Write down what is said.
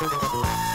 Música